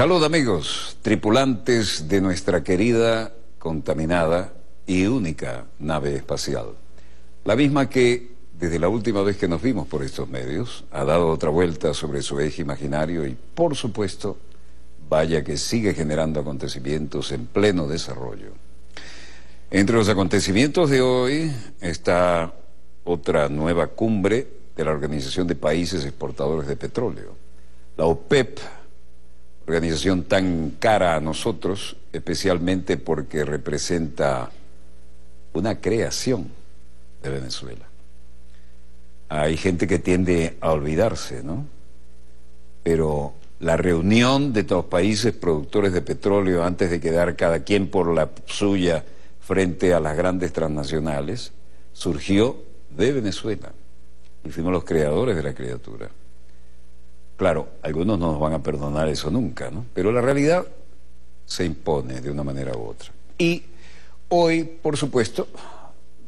Salud amigos, tripulantes de nuestra querida, contaminada y única nave espacial. La misma que, desde la última vez que nos vimos por estos medios, ha dado otra vuelta sobre su eje imaginario y, por supuesto, vaya que sigue generando acontecimientos en pleno desarrollo. Entre los acontecimientos de hoy está otra nueva cumbre de la Organización de Países Exportadores de Petróleo, la OPEP, organización tan cara a nosotros, especialmente porque representa una creación de Venezuela. Hay gente que tiende a olvidarse, ¿no? Pero la reunión de todos los países productores de petróleo antes de quedar cada quien por la suya frente a las grandes transnacionales surgió de Venezuela y fuimos los creadores de la criatura. Claro, algunos no nos van a perdonar eso nunca, ¿no? Pero la realidad se impone de una manera u otra. Y hoy, por supuesto,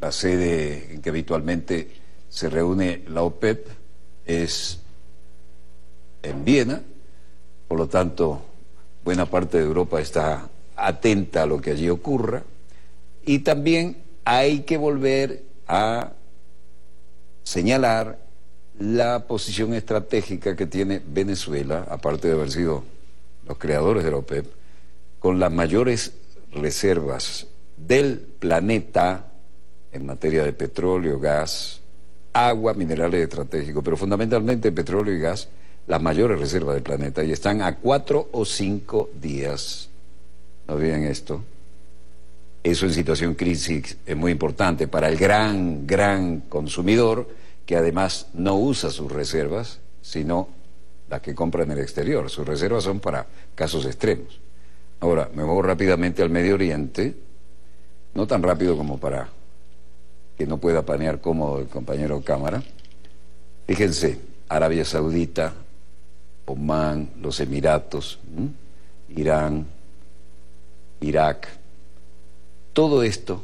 la sede en que habitualmente se reúne la OPEP es en Viena, por lo tanto, buena parte de Europa está atenta a lo que allí ocurra, y también hay que volver a señalar la posición estratégica que tiene Venezuela, aparte de haber sido los creadores de la OPEP, con las mayores reservas del planeta en materia de petróleo, gas, agua, minerales estratégicos, pero fundamentalmente petróleo y gas, las mayores reservas del planeta, y están a cuatro o cinco días. ¿No olviden esto? Eso en situación crisis es muy importante para el gran, gran consumidor que además no usa sus reservas, sino las que compra en el exterior. Sus reservas son para casos extremos. Ahora, me voy rápidamente al Medio Oriente, no tan rápido como para que no pueda panear cómodo el compañero Cámara. Fíjense, Arabia Saudita, Omán, los Emiratos, Irán, Irak, todo esto,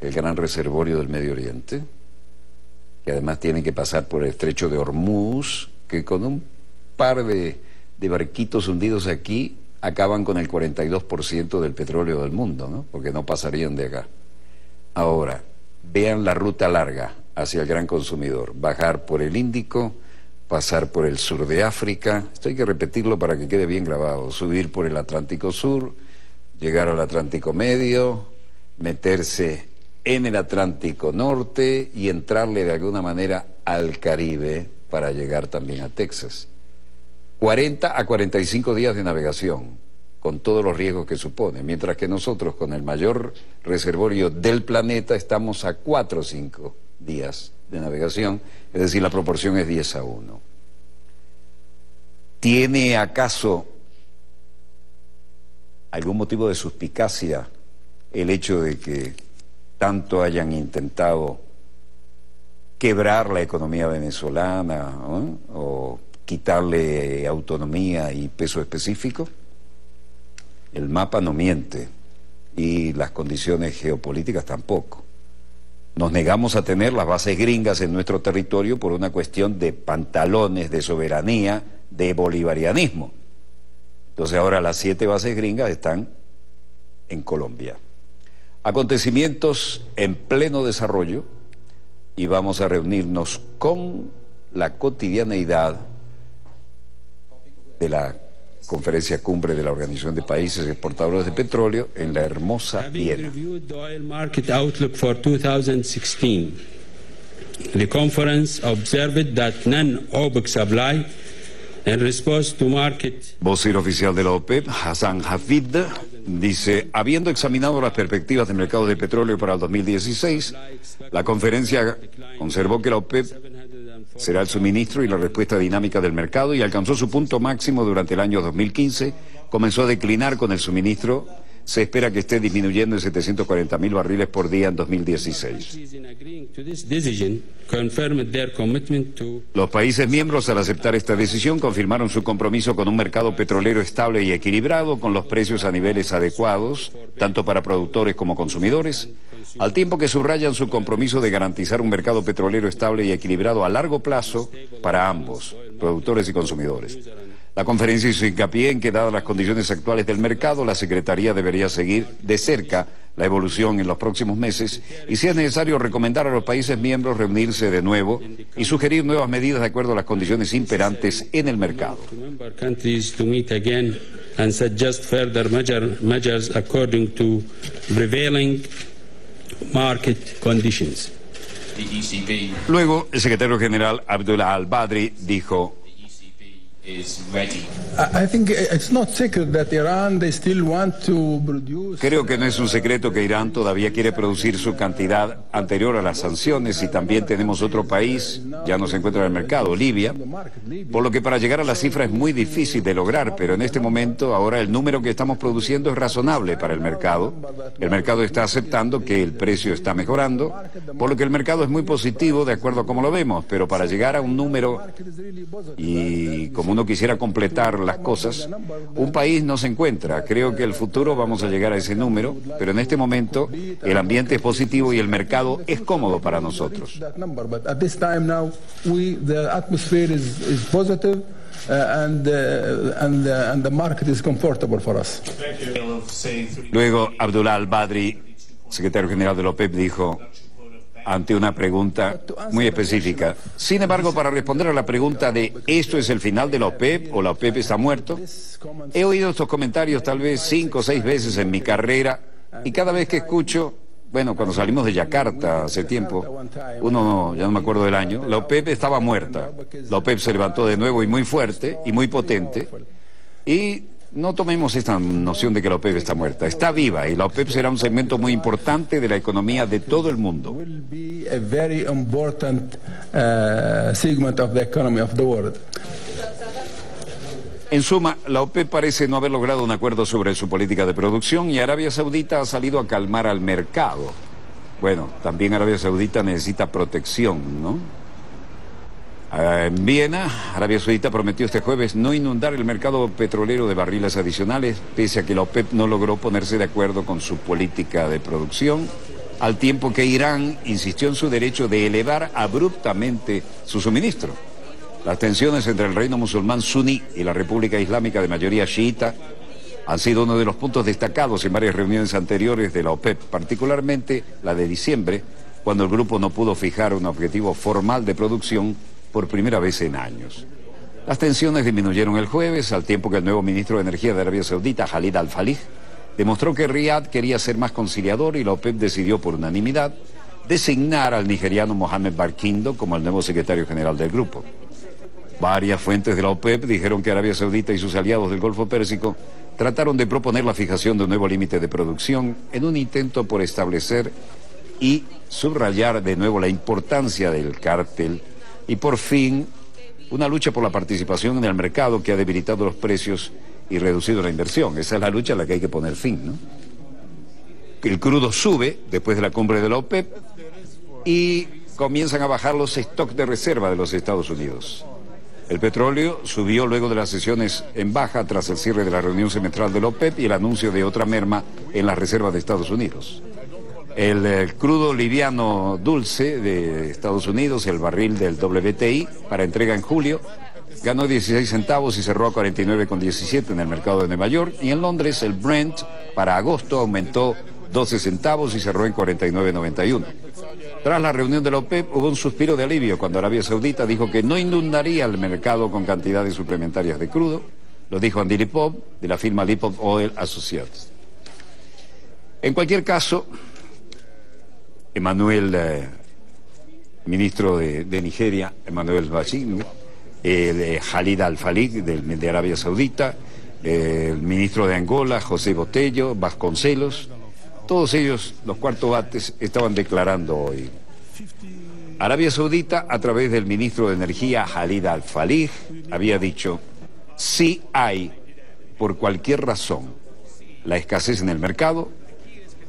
el gran reservorio del Medio Oriente, que además tienen que pasar por el estrecho de Hormuz, que con un par de, barquitos hundidos aquí acaban con el 42% del petróleo del mundo, ¿no? porque no pasarían de acá. Ahora, vean la ruta larga hacia el gran consumidor, bajar por el Índico, pasar por el sur de África, esto hay que repetirlo para que quede bien grabado, subir por el Atlántico Sur, llegar al Atlántico Medio, meterse en el Atlántico Norte y entrarle de alguna manera al Caribe para llegar también a Texas. 40 a 45 días de navegación, con todos los riesgos que supone, mientras que nosotros con el mayor reservorio del planeta estamos a 4 o 5 días de navegación, es decir, la proporción es 10 a 1. ¿Tiene acaso algún motivo de suspicacia el hecho de que tanto hayan intentado quebrar la economía venezolana o quitarle autonomía y peso específico? El mapa no miente y las condiciones geopolíticas tampoco. Nos negamos a tener las bases gringas en nuestro territorio por una cuestión de pantalones, de soberanía, de bolivarianismo. Entonces ahora las siete bases gringas están en Colombia acontecimientos en pleno desarrollo y vamos a reunirnos con la cotidianeidad de la conferencia cumbre de la Organización de Países Exportadores de Petróleo en la hermosa Viena. The conference observed that non-OPEC supply in response to market. Vocero oficial de la OPEP, Hassan Hafid, Dice, habiendo examinado las perspectivas del mercado de petróleo para el 2016, la conferencia conservó que la OPEP será el suministro y la respuesta dinámica del mercado y alcanzó su punto máximo durante el año 2015, comenzó a declinar con el suministro se espera que esté disminuyendo en 740 mil barriles por día en 2016. Los países miembros, al aceptar esta decisión, confirmaron su compromiso con un mercado petrolero estable y equilibrado, con los precios a niveles adecuados, tanto para productores como consumidores, al tiempo que subrayan su compromiso de garantizar un mercado petrolero estable y equilibrado a largo plazo para ambos, productores y consumidores. La conferencia hizo hincapié en que, dadas las condiciones actuales del mercado, la Secretaría debería seguir de cerca la evolución en los próximos meses y, si es necesario, recomendar a los países miembros reunirse de nuevo y sugerir nuevas medidas de acuerdo a las condiciones imperantes en el mercado. Luego, el secretario general Abdullah al-Badri dijo Creo que no es un secreto que Irán todavía quiere producir su cantidad anterior a las sanciones y también tenemos otro país, ya no se encuentra en el mercado, Libia, por lo que para llegar a la cifra es muy difícil de lograr, pero en este momento ahora el número que estamos produciendo es razonable para el mercado. El mercado está aceptando que el precio está mejorando, por lo que el mercado es muy positivo de acuerdo a cómo lo vemos, pero para llegar a un número y como uno quisiera completar las cosas, un país no se encuentra. Creo que el futuro vamos a llegar a ese número, pero en este momento el ambiente es positivo y el mercado es cómodo para nosotros. Luego, Abdullah al-Badri, secretario general de la OPEP, dijo, ante una pregunta muy específica. Sin embargo, para responder a la pregunta de ¿esto es el final de la OPEP o la OPEP está muerto? He oído estos comentarios tal vez cinco o seis veces en mi carrera y cada vez que escucho, bueno, cuando salimos de Yakarta hace tiempo, uno ya no me acuerdo del año, la OPEP estaba muerta. La OPEP se levantó de nuevo y muy fuerte y muy potente y no tomemos esta noción de que la OPEP está muerta, está viva y la OPEP será un segmento muy importante de la economía de todo el mundo. En suma, la OPEP parece no haber logrado un acuerdo sobre su política de producción y Arabia Saudita ha salido a calmar al mercado. Bueno, también Arabia Saudita necesita protección, ¿no? Ah, en Viena, Arabia Saudita prometió este jueves no inundar el mercado petrolero de barriles adicionales, pese a que la OPEP no logró ponerse de acuerdo con su política de producción, al tiempo que Irán insistió en su derecho de elevar abruptamente su suministro. Las tensiones entre el reino musulmán suní y la República Islámica de mayoría chiita han sido uno de los puntos destacados en varias reuniones anteriores de la OPEP, particularmente la de diciembre, cuando el grupo no pudo fijar un objetivo formal de producción por primera vez en años. Las tensiones disminuyeron el jueves, al tiempo que el nuevo ministro de Energía de Arabia Saudita, Khalid Al-Falih, demostró que Riyadh quería ser más conciliador y la OPEP decidió por unanimidad designar al nigeriano Mohamed Barkindo como el nuevo secretario general del grupo. Varias fuentes de la OPEP dijeron que Arabia Saudita y sus aliados del Golfo Pérsico trataron de proponer la fijación de un nuevo límite de producción en un intento por establecer y subrayar de nuevo la importancia del cártel y por fin, una lucha por la participación en el mercado que ha debilitado los precios y reducido la inversión. Esa es la lucha a la que hay que poner fin. ¿no? El crudo sube después de la cumbre de la OPEP y comienzan a bajar los stocks de reserva de los Estados Unidos. El petróleo subió luego de las sesiones en baja tras el cierre de la reunión semestral de la OPEP y el anuncio de otra merma en las reservas de Estados Unidos. El, crudo liviano dulce de Estados Unidos, el barril del WTI, para entrega en julio, ganó 16 centavos y cerró a 49,17 en el mercado de Nueva York. Y en Londres, el Brent para agosto aumentó 12 centavos y cerró en 49,91. Tras la reunión de la OPEP hubo un suspiro de alivio cuando Arabia Saudita dijo que no inundaría el mercado con cantidades suplementarias de crudo. Lo dijo Andy Lipov de la firma Lipov Oil Associates. En cualquier caso, Emanuel, eh, ministro de, Nigeria, Emanuel Bashir, el eh, Khalid Al-Falik de, Arabia Saudita, el ministro de Angola, José Botello, Vasconcelos, todos ellos, los cuartos bates, estaban declarando hoy. Arabia Saudita, a través del ministro de Energía, Khalid Al-Falih, había dicho, si hay, por cualquier razón, la escasez en el mercado,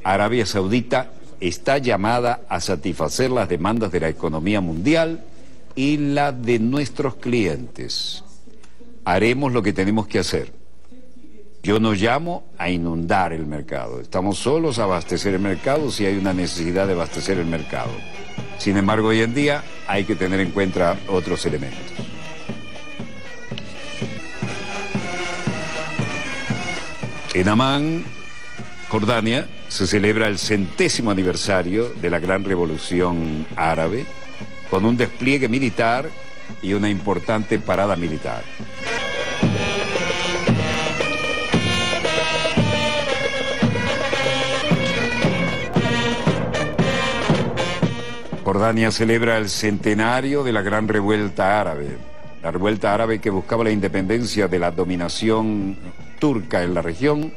Arabia Saudita está llamada a satisfacer las demandas de la economía mundial y la de nuestros clientes. Haremos lo que tenemos que hacer. Yo no llamo a inundar el mercado. Estamos solos a abastecer el mercado si hay una necesidad de abastecer el mercado. Sin embargo, hoy en día hay que tener en cuenta otros elementos. En Amán, Jordania, se celebra el centésimo aniversario de la gran revolución árabe con un despliegue militar y una importante parada militar. Jordania celebra el centenario de la gran revuelta árabe. La revuelta árabe que buscaba la independencia de la dominación turca en la región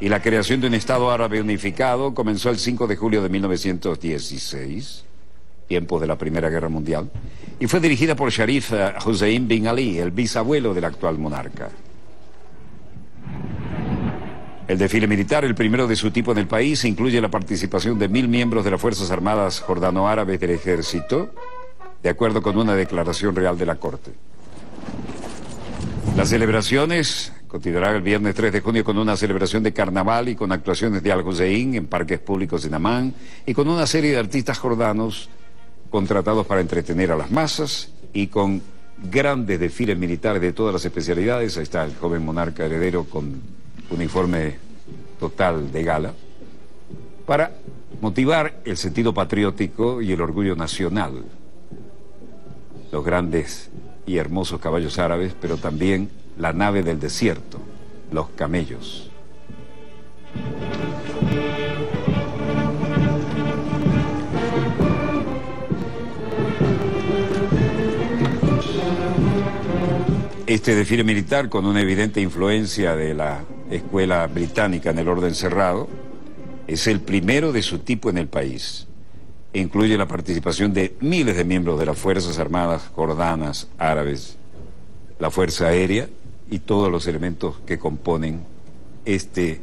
y la creación de un Estado árabe unificado comenzó el 5 de julio de 1916, tiempos de la Primera Guerra Mundial, y fue dirigida por Sharif Hussein bin Ali, el bisabuelo del actual monarca. El desfile militar, el primero de su tipo en el país, incluye la participación de mil miembros de las Fuerzas Armadas Jordano-Árabes del Ejército, de acuerdo con una declaración real de la Corte. Las celebraciones continuarán el viernes 3 de junio con una celebración de carnaval y con actuaciones de Al-Hussein en parques públicos en Amán y con una serie de artistas jordanos contratados para entretener a las masas y con grandes desfiles militares de todas las especialidades. Ahí está el joven monarca heredero con uniforme total de gala, para motivar el sentido patriótico y el orgullo nacional. Los grandes y hermosos caballos árabes, pero también la nave del desierto, los camellos. Este desfile militar, con una evidente influencia de la escuela británica en el orden cerrado, es el primero de su tipo en el país. Incluye la participación de miles de miembros de las Fuerzas Armadas jordanas, árabes, la Fuerza Aérea y todos los elementos que componen este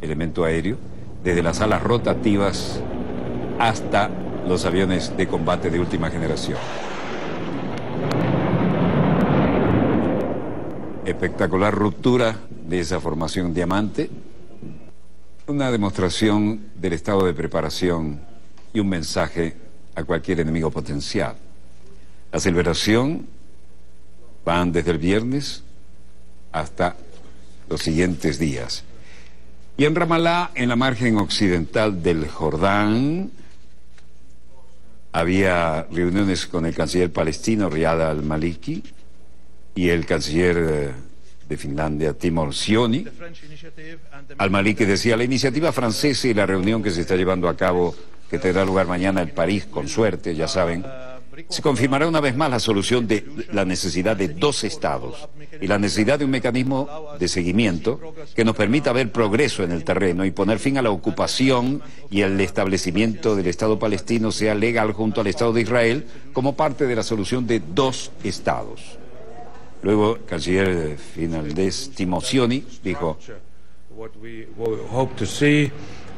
elemento aéreo, desde las alas rotativas hasta los aviones de combate de última generación. Espectacular ruptura de esa formación diamante, una demostración del estado de preparación y un mensaje a cualquier enemigo potencial. La celebración van desde el viernes hasta los siguientes días. Y en Ramallah, en la margen occidental del Jordán, había reuniones con el canciller palestino Riyad al-Maliki y el canciller eh, de Finlandia, Timor Sioni. Al-Maliki decía, la iniciativa francesa y la reunión que se está llevando a cabo, que tendrá lugar mañana en París, con suerte, ya saben, se confirmará una vez más la solución de la necesidad de dos estados y la necesidad de un mecanismo de seguimiento que nos permita ver progreso en el terreno y poner fin a la ocupación y el establecimiento del Estado palestino sea legal junto al Estado de Israel como parte de la solución de dos estados. Luego, el canciller finlandés dijo,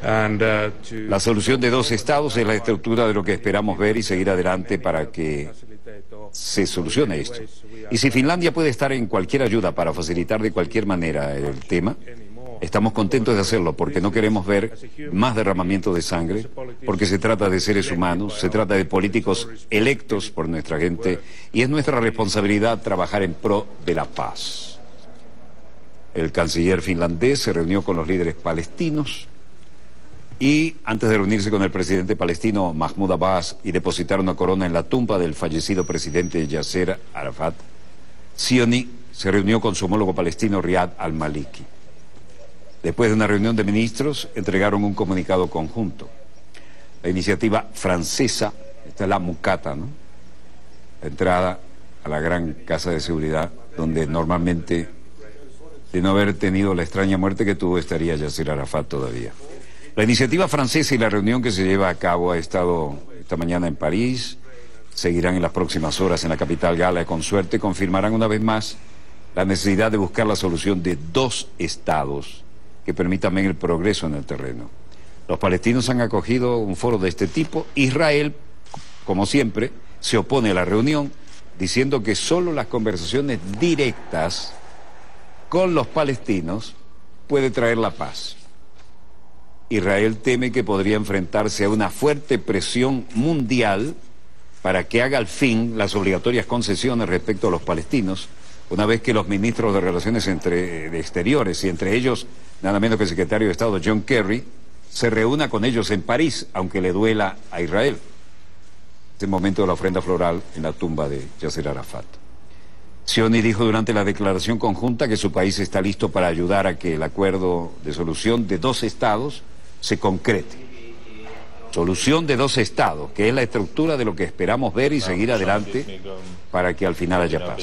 la solución de dos estados es la estructura de lo que esperamos ver y seguir adelante para que se solucione esto. Y si Finlandia puede estar en cualquier ayuda para facilitar de cualquier manera el tema, estamos contentos de hacerlo porque no queremos ver más derramamiento de sangre, porque se trata de seres humanos, se trata de políticos electos por nuestra gente y es nuestra responsabilidad trabajar en pro de la paz. El canciller finlandés se reunió con los líderes palestinos y antes de reunirse con el presidente palestino Mahmoud Abbas y depositar una corona en la tumba del fallecido presidente Yasser Arafat, Sioni se reunió con su homólogo palestino Riyad al-Maliki. Después de una reunión de ministros, entregaron un comunicado conjunto. La iniciativa francesa, esta es la Mucata, ¿no? La entrada a la gran casa de seguridad, donde normalmente, de no haber tenido la extraña muerte que tuvo, estaría Yasser Arafat todavía. La iniciativa francesa y la reunión que se lleva a cabo ha estado esta mañana en París, seguirán en las próximas horas en la capital gala y con suerte confirmarán una vez más la necesidad de buscar la solución de dos estados que permitan el progreso en el terreno. Los palestinos han acogido un foro de este tipo. Israel, como siempre, se opone a la reunión diciendo que solo las conversaciones directas con los palestinos puede traer la paz. Israel teme que podría enfrentarse a una fuerte presión mundial para que haga al fin las obligatorias concesiones respecto a los palestinos, una vez que los ministros de Relaciones entre, de Exteriores y entre ellos nada menos que el secretario de Estado John Kerry, se reúna con ellos en París, aunque le duela a Israel. Este momento de la ofrenda floral en la tumba de Yasser Arafat. Sioni dijo durante la declaración conjunta que su país está listo para ayudar a que el acuerdo de solución de dos estados se concrete. Solución de dos estados, que es la estructura de lo que esperamos ver y seguir adelante para que al final haya paz.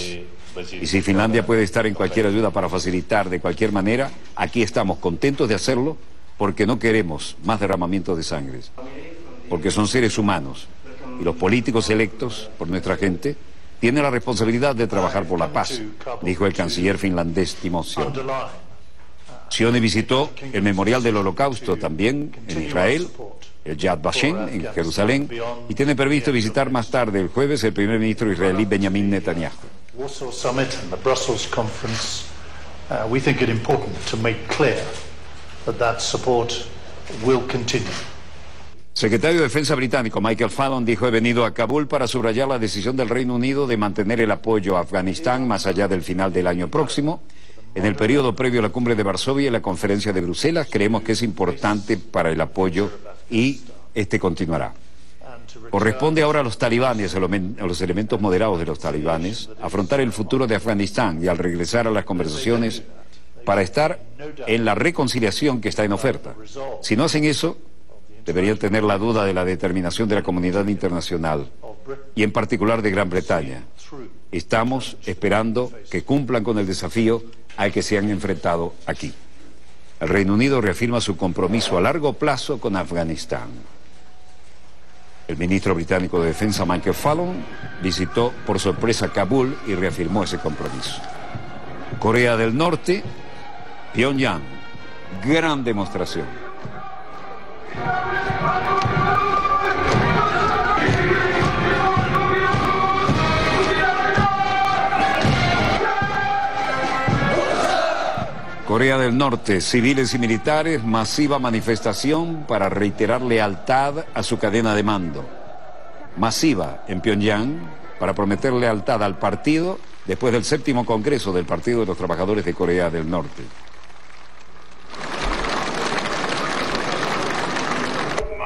Y si Finlandia puede estar en cualquier ayuda para facilitar de cualquier manera, aquí estamos contentos de hacerlo porque no queremos más derramamiento de sangre, porque son seres humanos y los políticos electos por nuestra gente tienen la responsabilidad de trabajar por la paz, dijo el canciller finlandés Timo Sione. Visitó el Memorial del Holocausto también en Israel, el Yad Vashem en Jerusalén y tiene previsto visitar más tarde el jueves el primer ministro israelí Benjamin Netanyahu. Uh. Secretario de Defensa británico Michael Fallon dijo he venido a Kabul para subrayar la decisión del Reino Unido de mantener el apoyo a Afganistán más allá del final del año próximo. En el periodo previo a la cumbre de Varsovia y la conferencia de Bruselas creemos que es importante para el apoyo y este continuará. Corresponde ahora a los talibanes, a los elementos moderados de los talibanes, afrontar el futuro de Afganistán y al regresar a las conversaciones para estar en la reconciliación que está en oferta. Si no hacen eso, deberían tener la duda de la determinación de la comunidad internacional y en particular de Gran Bretaña. Estamos esperando que cumplan con el desafío al que se han enfrentado aquí. El Reino Unido reafirma su compromiso a largo plazo con Afganistán. El ministro británico de Defensa Michael Fallon visitó por sorpresa Kabul y reafirmó ese compromiso. Corea del Norte, Pyongyang, gran demostración. Corea del Norte, civiles y militares, masiva manifestación para reiterar lealtad a su cadena de mando. Masiva en Pyongyang para prometer lealtad al partido después del séptimo Congreso del Partido de los Trabajadores de Corea del Norte.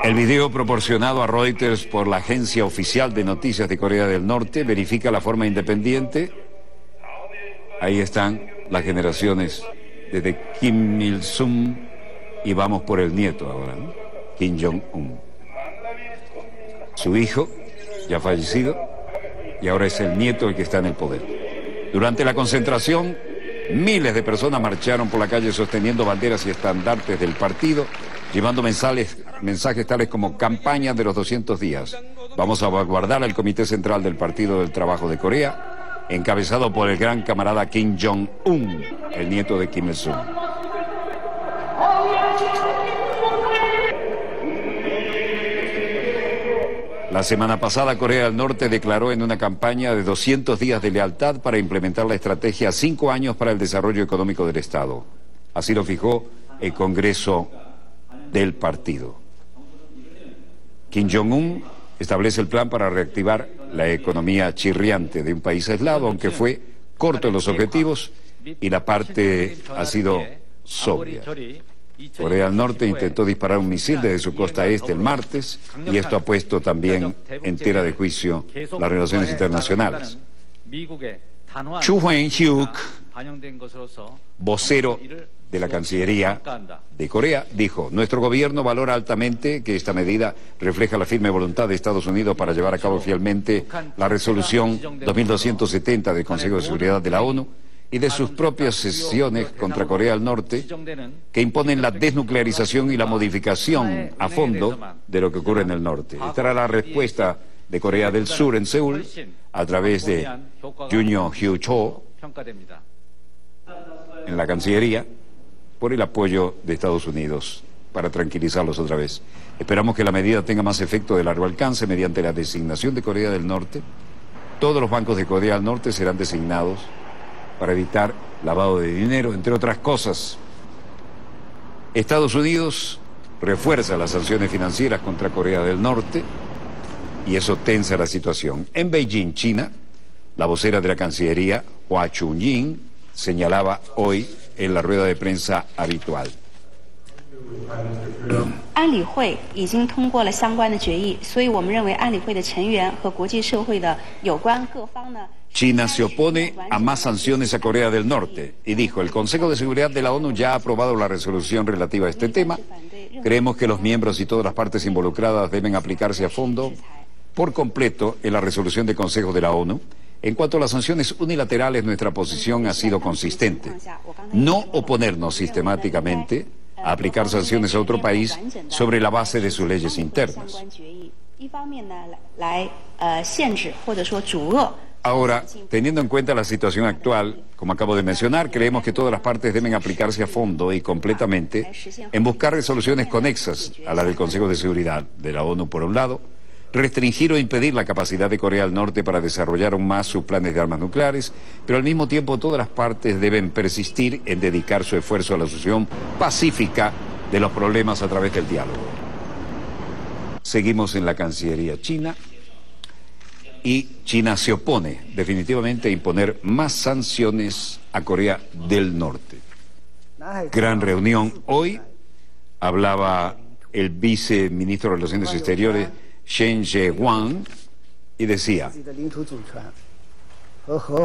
El video proporcionado a Reuters por la agencia oficial de noticias de Corea del Norte verifica la forma independiente. Ahí están las generaciones desde Kim Il-sung y vamos por el nieto ahora, Kim Jong-un. Su hijo, ya fallecido, y ahora es el nieto el que está en el poder. Durante la concentración, miles de personas marcharon por la calle sosteniendo banderas y estandartes del partido llevando mensajes, mensajes tales como campaña de los 200 días. Vamos a guardar al Comité Central del Partido del Trabajo de Corea, encabezado por el gran camarada Kim Jong-un, el nieto de Kim Il-sung. La semana pasada Corea del Norte declaró en una campaña de 200 días de lealtad para implementar la estrategia cinco años para el desarrollo económico del Estado. Así lo fijó el Congreso del partido. Kim Jong-un establece el plan para reactivar la economía chirriante de un país aislado, aunque fue corto en los objetivos y la parte ha sido sobria. Corea del Norte intentó disparar un misil desde su costa este el martes y esto ha puesto también en tela de juicio las relaciones internacionales. Chu Wen-hyuk, vocero de la Cancillería de Corea, dijo, nuestro gobierno valora altamente que esta medida refleja la firme voluntad de Estados Unidos para llevar a cabo fielmente la resolución 2270 del Consejo de Seguridad de la ONU y de sus propias sesiones contra Corea del Norte que imponen la desnuclearización y la modificación a fondo de lo que ocurre en el norte. Esta era la respuesta de Corea del Sur en Seúl a través de Junyo Hyu Cho en la Cancillería por el apoyo de Estados Unidos para tranquilizarlos otra vez. Esperamos que la medida tenga más efecto de largo alcance mediante la designación de Corea del Norte. Todos los bancos de Corea del Norte serán designados para evitar lavado de dinero, entre otras cosas. Estados Unidos refuerza las sanciones financieras contra Corea del Norte y eso tensa la situación. En Beijing, China, la vocera de la Cancillería, Hua Chunying, señalaba hoy en la rueda de prensa habitual. 安理会已经通过了相关的决议，所以我们认为安理会的成员和国际社会的有关各方呢。 China se opone a más sanciones a Corea del Norte y dijo, el Consejo de Seguridad de la ONU ya ha aprobado la resolución relativa a este tema. Creemos que los miembros y todas las partes involucradas deben aplicarse a fondo por completo en la resolución del Consejo de la ONU. en cuanto a las sanciones unilaterales, nuestra posición ha sido consistente. No oponernos sistemáticamente a aplicar sanciones a otro país sobre la base de sus leyes internas. Ahora, teniendo en cuenta la situación actual, como acabo de mencionar, creemos que todas las partes deben aplicarse a fondo y completamente en buscar resoluciones conexas a las del Consejo de Seguridad de la ONU por un lado restringir o impedir la capacidad de Corea del Norte para desarrollar aún más sus planes de armas nucleares, pero al mismo tiempo todas las partes deben persistir en dedicar su esfuerzo a la solución pacífica de los problemas a través del diálogo. Seguimos en la Cancillería china y China se opone definitivamente a imponer más sanciones a Corea del Norte. Gran reunión hoy, hablaba el viceministro de Relaciones Exteriores, Shen y decía,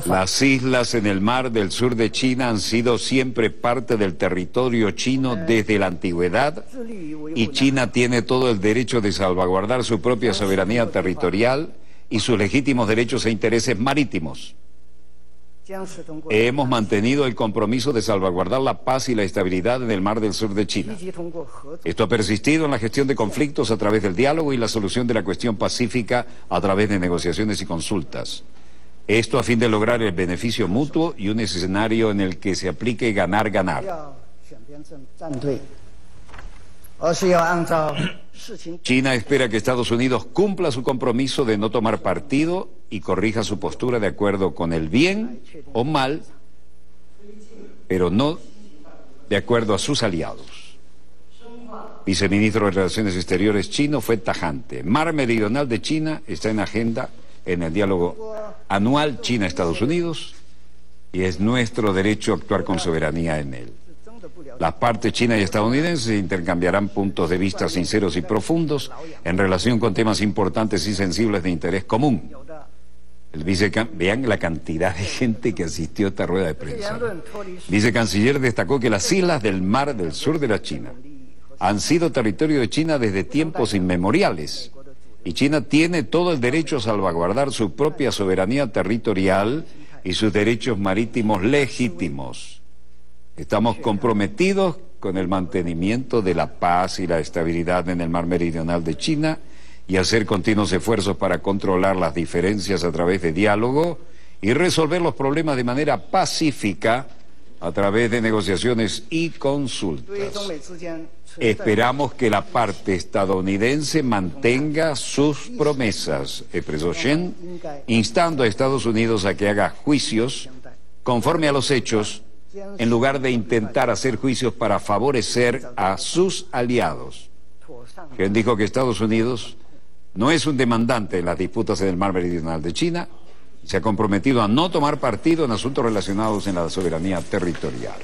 las islas en el mar del sur de China han sido siempre parte del territorio chino desde la antigüedad y China tiene todo el derecho de salvaguardar su propia soberanía territorial y sus legítimos derechos e intereses marítimos. Hemos mantenido el compromiso de salvaguardar la paz y la estabilidad en el mar del sur de China. Esto ha persistido en la gestión de conflictos a través del diálogo y la solución de la cuestión pacífica a través de negociaciones y consultas. Esto a fin de lograr el beneficio mutuo y un escenario en el que se aplique ganar-ganar. China espera que Estados Unidos cumpla su compromiso de no tomar partido y corrija su postura de acuerdo con el bien o mal, pero no de acuerdo a sus aliados. Viceministro de Relaciones Exteriores chino fue tajante. Mar Meridional de China está en agenda en el diálogo anual China-Estados Unidos y es nuestro derecho actuar con soberanía en él. Las partes china y estadounidense intercambiarán puntos de vista sinceros y profundos en relación con temas importantes y sensibles de interés común. Dice, vean la cantidad de gente que asistió a esta rueda de prensa. Dice, canciller destacó que las islas del mar del sur de la China han sido territorio de China desde tiempos inmemoriales y China tiene todo el derecho a salvaguardar su propia soberanía territorial y sus derechos marítimos legítimos. Estamos comprometidos con el mantenimiento de la paz y la estabilidad en el mar meridional de China y hacer continuos esfuerzos para controlar las diferencias a través de diálogo y resolver los problemas de manera pacífica a través de negociaciones y consultas. Esperamos que la parte estadounidense mantenga sus promesas, expresó Shen, instando a Estados Unidos a que haga juicios conforme a los hechos en lugar de intentar hacer juicios para favorecer a sus aliados. Shen dijo que Estados Unidos no es un demandante en las disputas en el mar meridional de China y se ha comprometido a no tomar partido en asuntos relacionados en la soberanía territorial.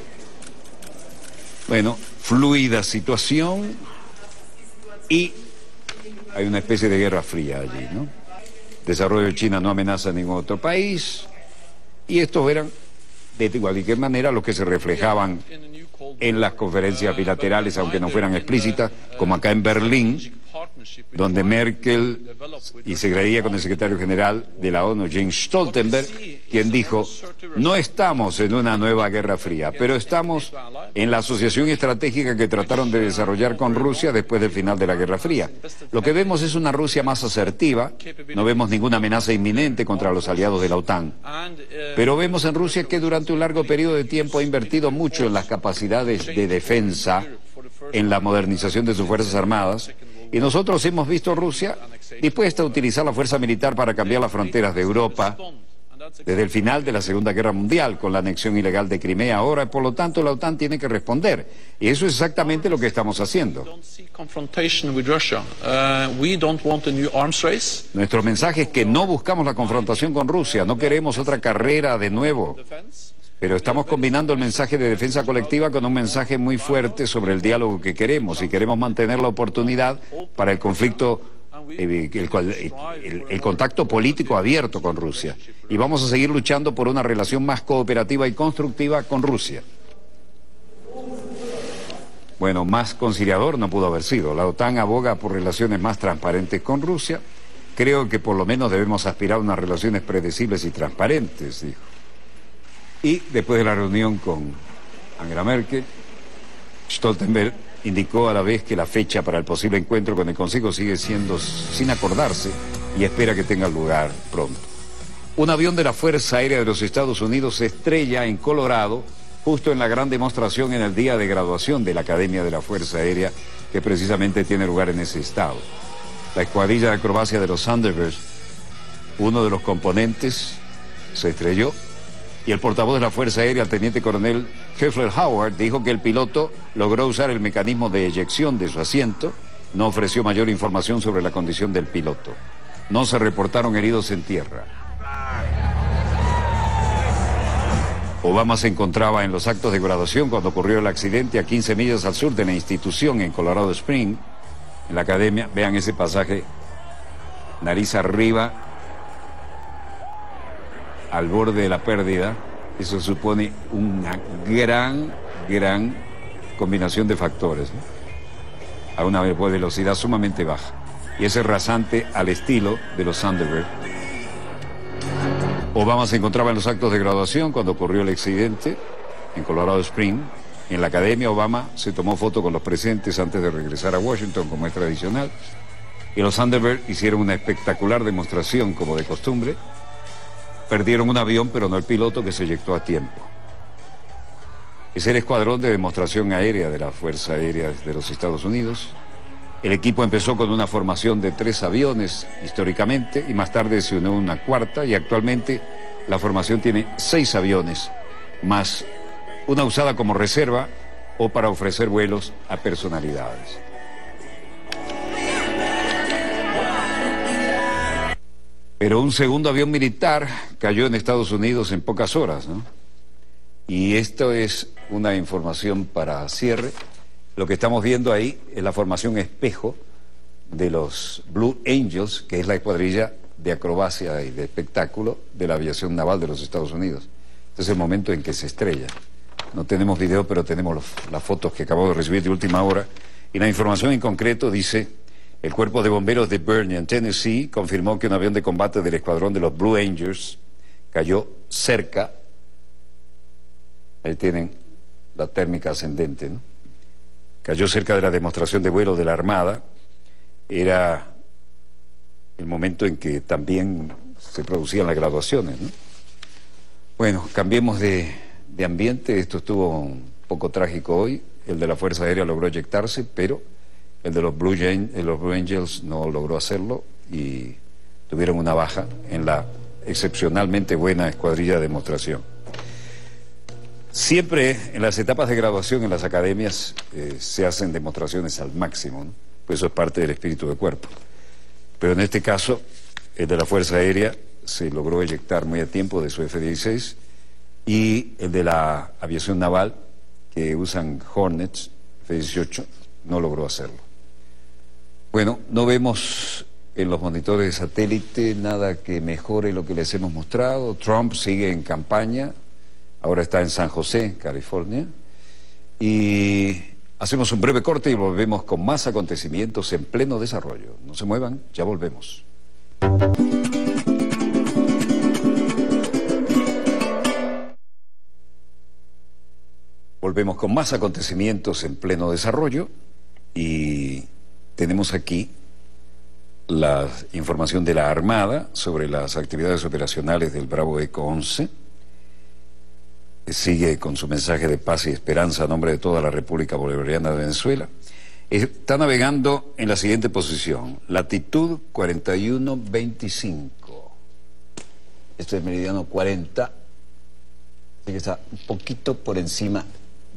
Bueno, fluida situación y hay una especie de guerra fría allí, ¿no? Desarrollo de China no amenaza a ningún otro país y estos eran de igual manera los que se reflejaban en las conferencias bilaterales, aunque no fueran explícitas, como acá en Berlín, donde Merkel y se creía con el secretario general de la ONU, Jens Stoltenberg, quien dijo, no estamos en una nueva guerra fría, pero estamos en la asociación estratégica que trataron de desarrollar con Rusia después del final de la Guerra Fría. Lo que vemos es una Rusia más asertiva, no vemos ninguna amenaza inminente contra los aliados de la OTAN. Pero vemos en Rusia que durante un largo periodo de tiempo ha invertido mucho en las capacidades de defensa, en la modernización de sus Fuerzas Armadas, y nosotros hemos visto Rusia dispuesta a utilizar la fuerza militar para cambiar las fronteras de Europa desde el final de la Segunda Guerra Mundial, con la anexión ilegal de Crimea ahora, por lo tanto la OTAN tiene que responder. Y eso es exactamente lo que estamos haciendo. Nuestro mensaje es que no buscamos la confrontación con Rusia, no queremos otra carrera de nuevo. Pero estamos combinando el mensaje de defensa colectiva con un mensaje muy fuerte sobre el diálogo que queremos y queremos mantener la oportunidad para el conflicto, eh, el, el contacto político abierto con Rusia. Y vamos a seguir luchando por una relación más cooperativa y constructiva con Rusia. Bueno, más conciliador no pudo haber sido. La OTAN aboga por relaciones más transparentes con Rusia. Creo que por lo menos debemos aspirar a unas relaciones predecibles y transparentes, dijo. Y después de la reunión con Angela Merkel, Stoltenberg indicó a la vez que la fecha para el posible encuentro con el Consejo sigue siendo sin acordarse y espera que tenga lugar pronto. Un avión de la Fuerza Aérea de los Estados Unidos se estrella en Colorado justo en la gran demostración en el día de graduación de la Academia de la Fuerza Aérea que precisamente tiene lugar en ese estado. La escuadrilla de acrobacia de los Thunderbirds, uno de los componentes, se estrelló y el portavoz de la Fuerza Aérea, el teniente coronel Heffler Howard, dijo que el piloto logró usar el mecanismo de eyección de su asiento, no ofreció mayor información sobre la condición del piloto. No se reportaron heridos en tierra. Obama se encontraba en los actos de graduación cuando ocurrió el accidente a 15 millas al sur de la institución en Colorado Spring, en la academia. Vean ese pasaje, nariz arriba, al borde de la pérdida, eso supone una gran, gran combinación de factores, a una velocidad sumamente baja. Y ese rasante al estilo de los Thunderbird. Obama se encontraba en los actos de graduación cuando ocurrió el accidente en Colorado Spring. En la academia, Obama se tomó foto con los presentes antes de regresar a Washington, como es tradicional. Y los Thunderbird hicieron una espectacular demostración, como de costumbre, Perdieron un avión, pero no el piloto que se eyectó a tiempo. Es el escuadrón de demostración aérea de la Fuerza Aérea de los Estados Unidos. El equipo empezó con una formación de tres aviones históricamente y más tarde se unió una cuarta y actualmente la formación tiene seis aviones, más una usada como reserva o para ofrecer vuelos a personalidades. Pero un segundo avión militar cayó en Estados Unidos en pocas horas, ¿no? Y esto es una información para cierre. Lo que estamos viendo ahí es la formación espejo de los Blue Angels, que es la escuadrilla de acrobacia y de espectáculo de la aviación naval de los Estados Unidos. Este es el momento en que se estrella. No tenemos video, pero tenemos las fotos que acabo de recibir de última hora. Y la información en concreto dice el cuerpo de bomberos de Bernie, en Tennessee, confirmó que un avión de combate del escuadrón de los Blue Angels cayó cerca. Ahí tienen la térmica ascendente, ¿no? Cayó cerca de la demostración de vuelo de la Armada. Era el momento en que también se producían las graduaciones, ¿no? Bueno, cambiemos de, de ambiente. Esto estuvo un poco trágico hoy. El de la Fuerza Aérea logró eyectarse, pero el de los Blue, Angels no logró hacerlo y tuvieron una baja en la excepcionalmente buena escuadrilla de demostración. Siempre en las etapas de graduación en las academias eh, se hacen demostraciones al máximo, pues eso es parte del espíritu de cuerpo. Pero en este caso, el de la Fuerza Aérea se logró eyectar muy a tiempo de su F-16 y el de la aviación naval, que usan Hornets, F-18, no logró hacerlo. Bueno, no vemos en los monitores de satélite nada que mejore lo que les hemos mostrado. Trump sigue en campaña, ahora está en San José, California. Y hacemos un breve corte y volvemos con más acontecimientos en pleno desarrollo. No se muevan, ya volvemos. Volvemos con más acontecimientos en pleno desarrollo y tenemos aquí la información de la Armada sobre las actividades operacionales del Bravo Eco 11. Sigue con su mensaje de paz y esperanza a nombre de toda la República Bolivariana de Venezuela. Está navegando en la siguiente posición, latitud 4125. Este es meridiano 40, así que está un poquito por encima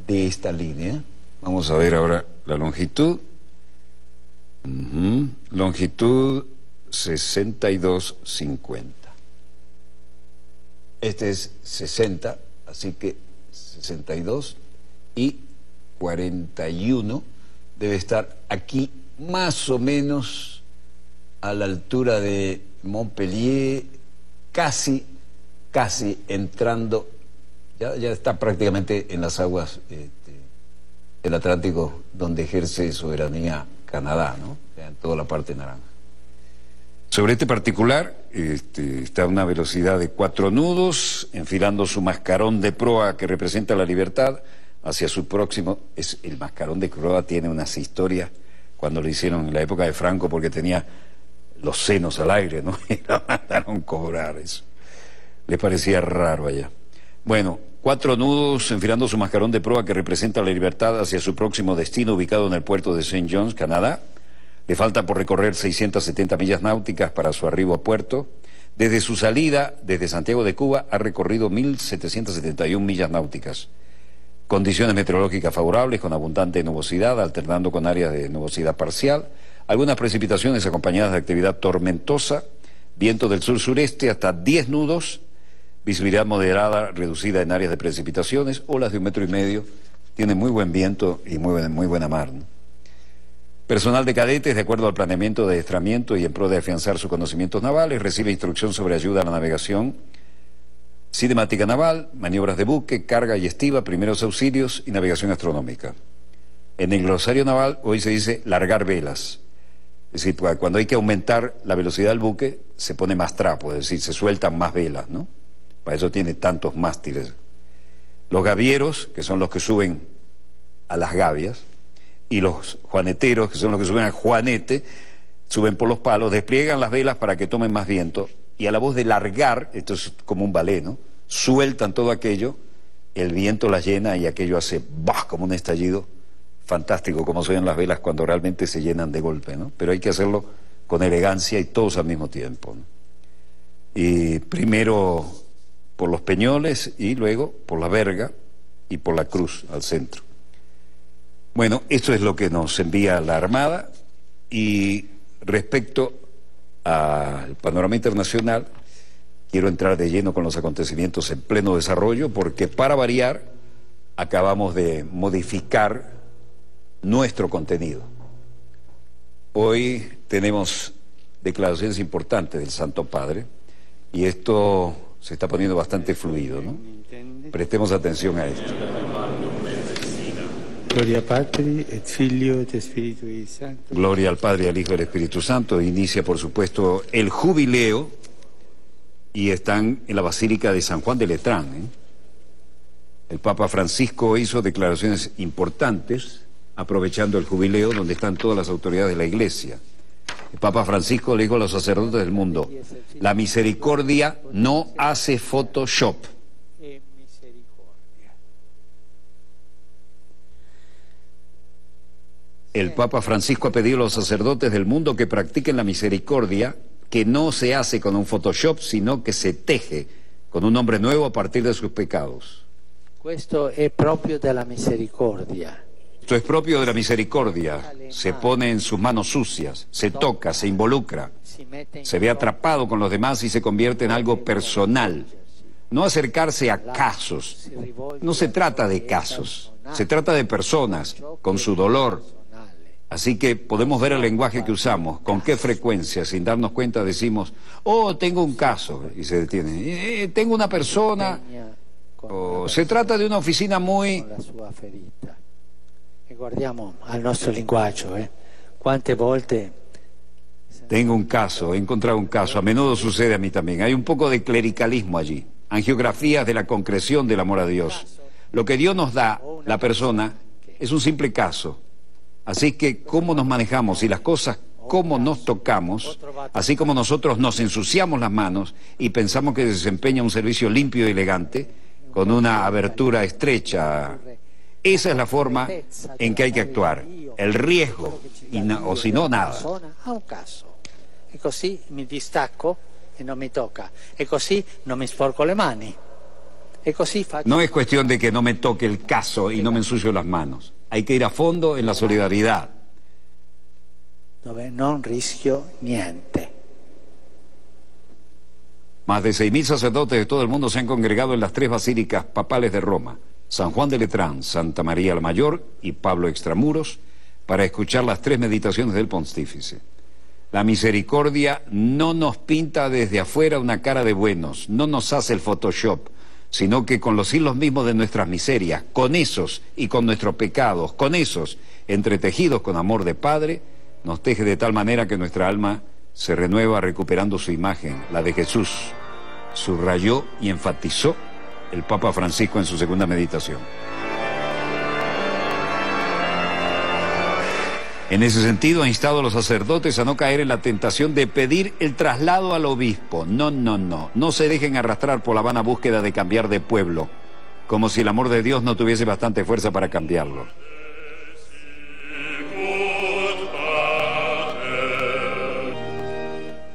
de esta línea. Vamos a ver ahora la longitud. Longitud 6250. Este es 60 así que 62 y 41 debe estar aquí más o menos a la altura de Montpellier, casi, casi entrando, ya, está prácticamente en las aguas este, del Atlántico donde ejerce soberanía Canadá, ¿no? en toda la parte naranja. Sobre este particular este, está a una velocidad de cuatro nudos, enfilando su mascarón de proa que representa la libertad hacia su próximo. Es, el mascarón de proa tiene unas historias cuando lo hicieron en la época de Franco porque tenía los senos al aire, ¿no? Y la mandaron cobrar eso. Les parecía raro allá. Bueno, cuatro nudos enfilando su mascarón de proa que representa la libertad hacia su próximo destino ubicado en el puerto de St. John's, Canadá. Le falta por recorrer 670 millas náuticas para su arribo a puerto. Desde su salida, desde Santiago de Cuba, ha recorrido 1.771 millas náuticas. Condiciones meteorológicas favorables con abundante nubosidad, alternando con áreas de nubosidad parcial. Algunas precipitaciones acompañadas de actividad tormentosa, viento del sur-sureste hasta 10 nudos, visibilidad moderada reducida en áreas de precipitaciones, olas de un metro y medio. Tiene muy buen viento y muy buena, muy buena mar. Personal de cadetes, de acuerdo al planeamiento de adiestramiento y en pro de afianzar sus conocimientos navales, recibe instrucción sobre ayuda a la navegación, cinemática naval, maniobras de buque, carga y estiva, primeros auxilios y navegación astronómica. En el glosario naval hoy se dice largar velas. Es decir, cuando hay que aumentar la velocidad del buque, se pone más trapo, es decir, se sueltan más velas, ¿no? Para eso tiene tantos mástiles. Los gavieros, que son los que suben a las gavias, y los juaneteros, que son los que suben al juanete, suben por los palos, despliegan las velas para que tomen más viento y a la voz de largar, esto es como un ¿no? Sueltan todo aquello, el viento las llena y aquello hace ¡bah! como un estallido fantástico, como suenan las velas cuando realmente se llenan de golpe, ¿no? Pero hay que hacerlo con elegancia y todos al mismo tiempo. Y primero por los peñoles y luego por la verga y por la cruz al centro. Bueno, esto es lo que nos envía la Armada y respecto al panorama internacional, quiero entrar de lleno con los acontecimientos en pleno desarrollo porque para variar acabamos de modificar nuestro contenido. Hoy tenemos declaraciones importantes del Santo Padre y esto se está poniendo bastante fluido, ¿no? Prestemos atención a esto. Gloria Patri, et Filio, et Spiritui Santo. Gloria al Padre, al Hijo y al Espíritu Santo. Inicia, por supuesto, el jubileo y están en la Basílica de San Juan de Letrán. ¿eh? El Papa Francisco hizo declaraciones importantes aprovechando el jubileo donde están todas las autoridades de la Iglesia. El Papa Francisco le dijo a los sacerdotes del mundo, la misericordia no hace Photoshop. El Papa Francisco ha pedido a los sacerdotes del mundo que practiquen la misericordia, que no se hace con un Photoshop, sino que se teje con un hombre nuevo a partir de sus pecados. Questo è proprio della misericordia. Esto es propio de la misericordia. Se pone en sus manos sucias, se toca, se involucra, se ve atrapado con los demás y se convierte en algo personal. No acercarse a casos. No se trata de casos. Se trata de personas con su dolor, Así que podemos ver el lenguaje que usamos, con qué frecuencia, sin darnos cuenta, decimos, oh, tengo un caso, y se detiene, eh, tengo una persona, o se trata de una oficina muy... Guardiamo al nostro linguaggio, eh? Quante volte... Tengo un caso, he encontrado un caso, a menudo sucede a mí también. Hay un poco de clericalismo allí, angiografías de la concreción del amor a Dios. Lo que Dios nos da, la persona, es un simple caso Así que cómo nos manejamos y las cosas, cómo nos tocamos, así como nosotros nos ensuciamos las manos y pensamos que desempeña un servicio limpio y elegante, con una abertura estrecha. Esa es la forma en que hay que actuar. El riesgo, y o si no, nada. E così mi distacco e non mi tocca. E così non mi sporco le mani. No es cuestión de que no me toque el caso y no me ensucio las manos. Hay que ir a fondo en la solidaridad. Dove non rischio niente. Más de 6.000 sacerdotes de todo el mundo se han congregado en las tres basílicas papales de Roma, San Juan de Letrán, Santa María la Mayor y Pablo Extramuros, para escuchar las tres meditaciones del pontífice. La misericordia no nos pinta desde afuera una cara de buenos, no nos hace el Photoshop, sino que con los hilos mismos de nuestras miserias, con esos y con nuestros pecados, con esos entretejidos con amor de Padre, nos teje de tal manera que nuestra alma se renueva recuperando su imagen, la de Jesús, subrayó y enfatizó el Papa Francisco en su segunda meditación. En ese sentido, ha instado a los sacerdotes a no caer en la tentación de pedir el traslado al obispo. No, no, no. No se dejen arrastrar por la vana búsqueda de cambiar de pueblo, como si el amor de Dios no tuviese bastante fuerza para cambiarlo.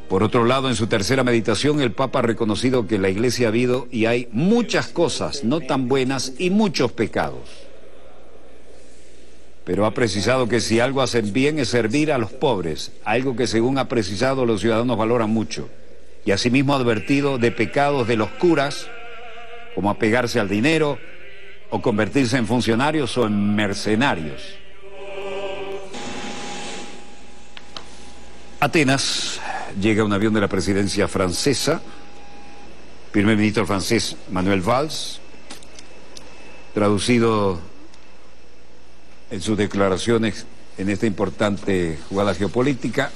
Por otro lado, en su tercera meditación, el Papa ha reconocido que en la Iglesia ha habido y hay muchas cosas no tan buenas y muchos pecados. Pero ha precisado que si algo hacen bien es servir a los pobres, algo que según ha precisado los ciudadanos valoran mucho. Y asimismo ha advertido de pecados de los curas, como apegarse al dinero o convertirse en funcionarios o en mercenarios. Atenas llega un avión de la presidencia francesa, primer ministro francés Manuel Valls, traducido en sus declaraciones en esta importante jugada geopolítica,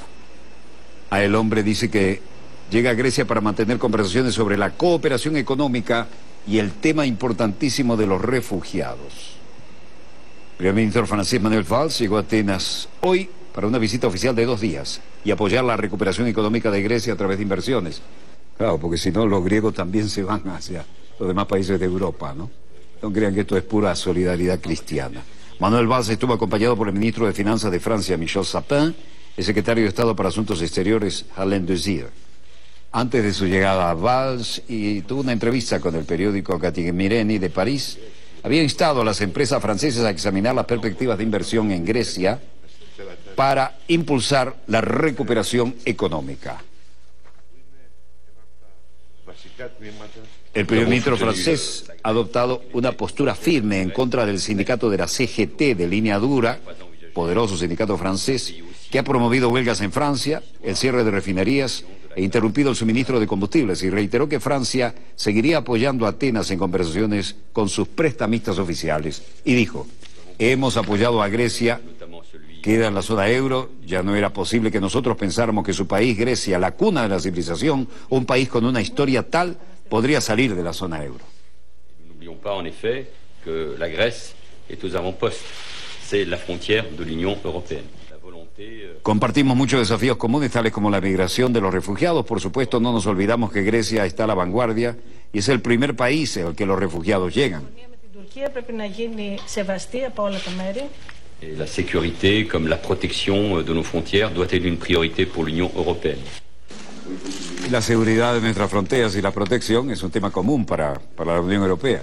a el hombre dice que llega a Grecia para mantener conversaciones sobre la cooperación económica y el tema importantísimo de los refugiados. Primer ministro francés Manuel Valls llegó a Atenas hoy para una visita oficial de dos días y apoyar la recuperación económica de Grecia a través de inversiones. Claro, porque si no, los griegos también se van hacia los demás países de Europa, ¿no? No crean que esto es pura solidaridad cristiana. Manuel Valls estuvo acompañado por el ministro de Finanzas de Francia, Michel Sapin, el secretario de Estado para Asuntos Exteriores, Alain Désir. Antes de su llegada a Valls, y tuvo una entrevista con el periódico Mireni de París, había instado a las empresas francesas a examinar las perspectivas de inversión en Grecia para impulsar la recuperación económica. El primer ministro francés ha adoptado una postura firme en contra del sindicato de la CGT de línea dura, poderoso sindicato francés, que ha promovido huelgas en Francia, el cierre de refinerías e interrumpido el suministro de combustibles y reiteró que Francia seguiría apoyando a Atenas en conversaciones con sus prestamistas oficiales. Y dijo, hemos apoyado a Grecia queda en la zona euro, ya no era posible que nosotros pensáramos que su país, Grecia, la cuna de la civilización, un país con una historia tal, podría salir de la zona euro. N'oublions pas en effet que la Grèce est aux avant-postes. C'est la frontière de l'Union européenne. Euh, Compartimos muchos desafíos comunes, tales como la migración de los refugiados. Por supuesto, no nos olvidamos que Grecia está a la vanguardia y es el primer país al que los refugiados llegan. La sécurité comme la protection euh, de nos frontières doit être une priorité pour l'Union européenne. La seguridad de nuestras fronteras y la protección es un tema común para, para la Unión Europea.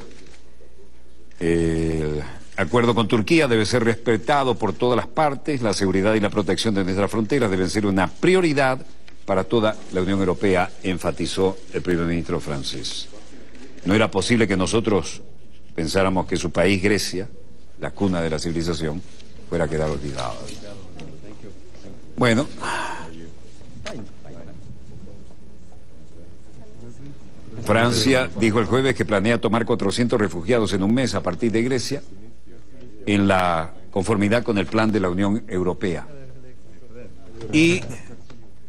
El acuerdo con Turquía debe ser respetado por todas las partes. La seguridad y la protección de nuestras fronteras deben ser una prioridad para toda la Unión Europea, enfatizó el primer ministro francés. No era posible que nosotros pensáramos que su país, Grecia, la cuna de la civilización, fuera a quedar olvidado. Bueno. Francia dijo el jueves que planea tomar 400 refugiados en un mes a partir de Grecia en la conformidad con el plan de la Unión Europea. Y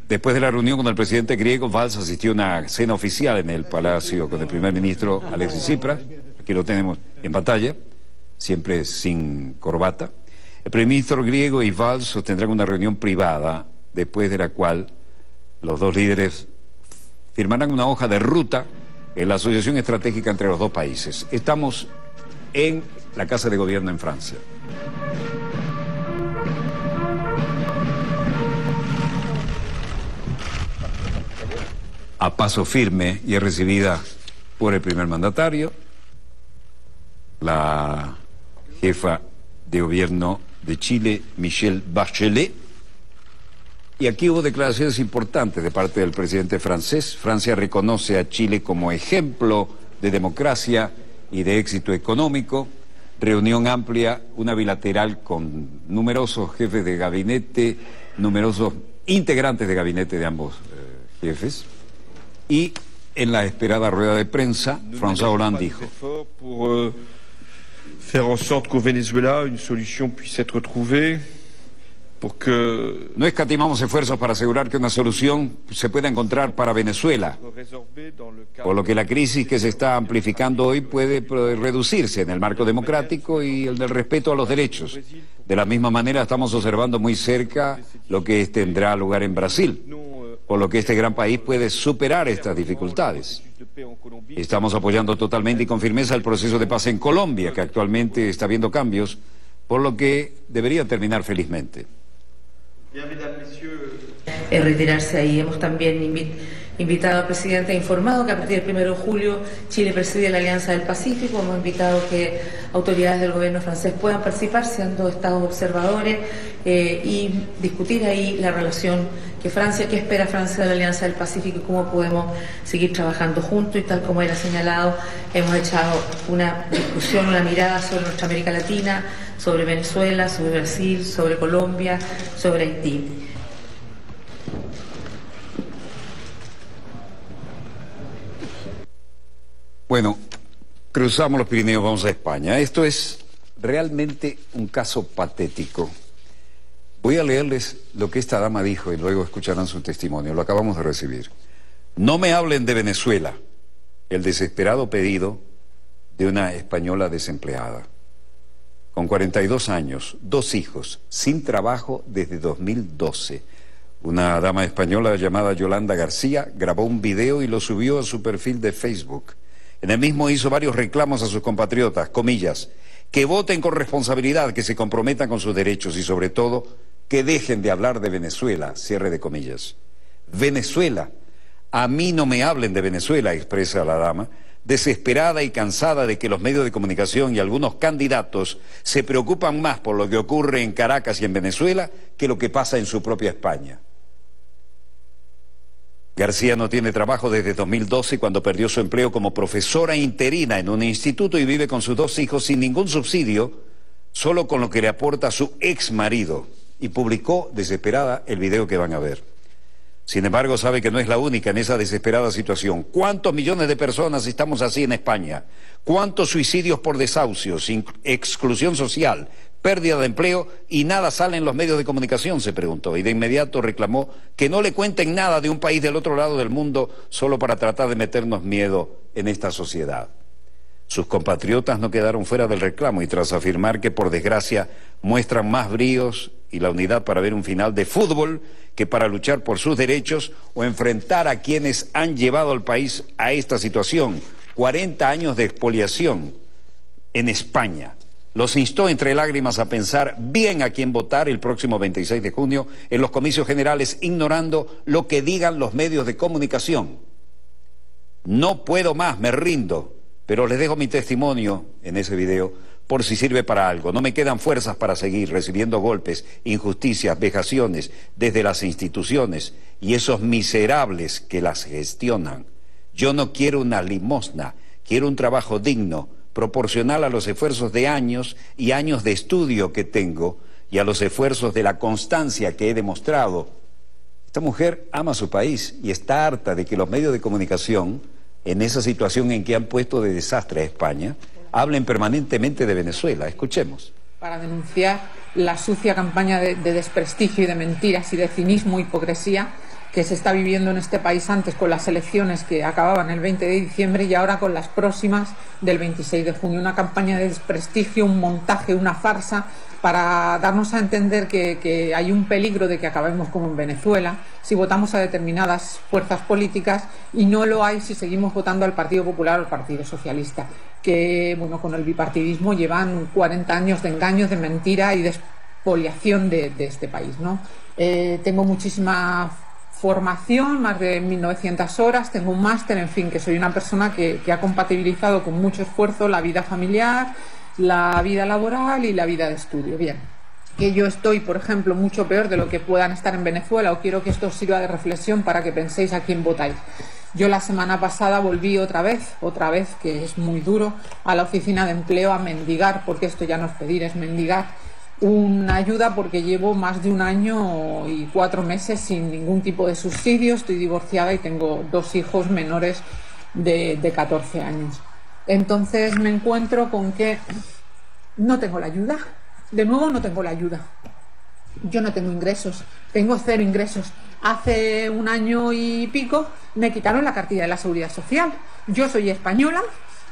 después de la reunión con el presidente griego, Valls asistió a una cena oficial en el palacio con el primer ministro Alexis Tsipras, aquí lo tenemos en pantalla, siempre sin corbata. El primer ministro griego y Valls sostendrán una reunión privada, después de la cual los dos líderes firmarán una hoja de ruta en la asociación estratégica entre los dos países. Estamos en la Casa de Gobierno en Francia. A paso firme y es recibida por el primer mandatario, la jefa de gobierno de Chile, Michelle Bachelet, Y aquí hubo declaraciones importantes de parte del presidente francés. Francia reconoce a Chile como ejemplo de democracia y de éxito económico. Reunión amplia, una bilateral con numerosos jefes de gabinete, numerosos integrantes de gabinete de ambos eh, jefes. Y en la esperada rueda de prensa, François Hollande dijo. Faire en sorte qu'au Venezuela une solution puisse être trouvée. Porque no escatimamos esfuerzos para asegurar que una solución se pueda encontrar para Venezuela, por lo que la crisis que se está amplificando hoy puede reducirse en el marco democrático y el del respeto a los derechos. De la misma manera estamos observando muy cerca lo que tendrá lugar en Brasil, por lo que este gran país puede superar estas dificultades. Estamos apoyando totalmente y con firmeza el proceso de paz en Colombia, que actualmente está viendo cambios, por lo que debería terminar felizmente. Retirarse ahí. Hemos también invitado al presidente, informado que a partir del 1 de julio Chile preside la Alianza del Pacífico. Hemos invitado que autoridades del gobierno francés puedan participar siendo estados observadores eh, y discutir ahí la relación que Francia, qué espera Francia de la Alianza del Pacífico y cómo podemos seguir trabajando juntos. Y tal como era señalado, hemos echado una discusión, una mirada sobre nuestra América Latina, sobre Venezuela, sobre Brasil, sobre Colombia, sobre Haití. Bueno, cruzamos los Pirineos, vamos a España. Esto es realmente un caso patético. Voy a leerles lo que esta dama dijo y luego escucharán su testimonio. Lo acabamos de recibir. No me hablen de Venezuela, el desesperado pedido de una española desempleada con 42 años, dos hijos, sin trabajo desde 2012. Una dama española llamada Yolanda García grabó un video y lo subió a su perfil de Facebook. En el mismo hizo varios reclamos a sus compatriotas, comillas, que voten con responsabilidad, que se comprometan con sus derechos y sobre todo que dejen de hablar de Venezuela, cierre de comillas. Venezuela, a mí no me hablen de Venezuela, expresa la dama, desesperada y cansada de que los medios de comunicación y algunos candidatos se preocupan más por lo que ocurre en Caracas y en Venezuela que lo que pasa en su propia España. García no tiene trabajo desde 2012 cuando perdió su empleo como profesora interina en un instituto y vive con sus dos hijos sin ningún subsidio, solo con lo que le aporta su ex marido. Y publicó desesperada el video que van a ver. Sin embargo, sabe que no es la única en esa desesperada situación. ¿Cuántos millones de personas estamos así en España? ¿Cuántos suicidios por desahucios, exclusión social, pérdida de empleo y nada sale en los medios de comunicación? se preguntó y de inmediato reclamó que no le cuenten nada de un país del otro lado del mundo solo para tratar de meternos miedo en esta sociedad. Sus compatriotas no quedaron fuera del reclamo y tras afirmar que por desgracia muestran más bríos y la unidad para ver un final de fútbol que para luchar por sus derechos o enfrentar a quienes han llevado al país a esta situación. 40 años de expoliación en España. Los instó entre lágrimas a pensar bien a quién votar el próximo 26 de junio en los comicios generales, ignorando lo que digan los medios de comunicación. No puedo más, me rindo, pero les dejo mi testimonio en ese video por si sirve para algo. No me quedan fuerzas para seguir recibiendo golpes, injusticias, vejaciones desde las instituciones y esos miserables que las gestionan. Yo no quiero una limosna, quiero un trabajo digno, proporcional a los esfuerzos de años y años de estudio que tengo y a los esfuerzos de la constancia que he demostrado. Esta mujer ama su país y está harta de que los medios de comunicación, en esa situación en que han puesto de desastre a España, hablen permanentemente de Venezuela. Escuchemos. Para denunciar la sucia campaña de, desprestigio y de mentiras y de cinismo y hipocresía que se está viviendo en este país antes con las elecciones que acababan el 20 de diciembre y ahora con las próximas del 26 de junio. Una campaña de desprestigio, un montaje, una farsa para darnos a entender que, hay un peligro de que acabemos como en Venezuela si votamos a determinadas fuerzas políticas y no lo hay si seguimos votando al Partido Popular o al Partido Socialista, que bueno, con el bipartidismo llevan 40 años de engaños, de mentira y de expoliación de, este país. ¿no? Eh, tengo muchísima formación, más de 1.900 horas, tengo un máster, en fin, que soy una persona que ha compatibilizado con mucho esfuerzo la vida familiar, la vida laboral y la vida de estudio. Bien. que yo estoy, por ejemplo, mucho peor de lo que puedan estar en Venezuela o quiero que esto sirva de reflexión para que penséis a quién votáis. Yo la semana pasada volví otra vez, otra vez, que es muy duro, a la oficina de empleo a mendigar, porque esto ya no es pedir, es mendigar una ayuda porque llevo más de un año y cuatro meses sin ningún tipo de subsidio, estoy divorciada y tengo dos hijos menores de, de 14 años. Entonces me encuentro con que no tengo la ayuda, de nuevo no tengo la ayuda. Yo no tengo ingresos, tengo cero ingresos. Hace un año y pico me quitaron la cartilla de la seguridad social. Yo soy española,